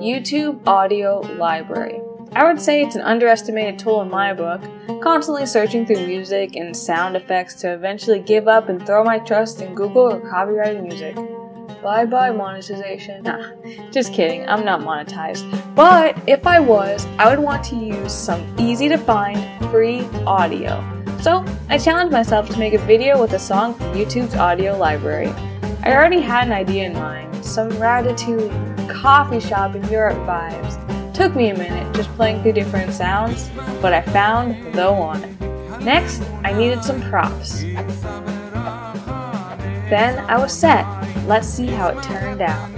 YouTube Audio Library. I would say it's an underestimated tool in my book, constantly searching through music and sound effects to eventually give up and throw my trust in Google or copyrighted music. Bye bye monetization. Nah, just kidding, I'm not monetized. But if I was, I would want to use some easy to find free audio. So I challenged myself to make a video with a song from YouTube's audio library. I already had an idea in mind, some Ratatouille, coffee shop in Europe vibes. Took me a minute just playing through different sounds, but I found the one. Next, I needed some props. Then I was set. Let's see how it turned out.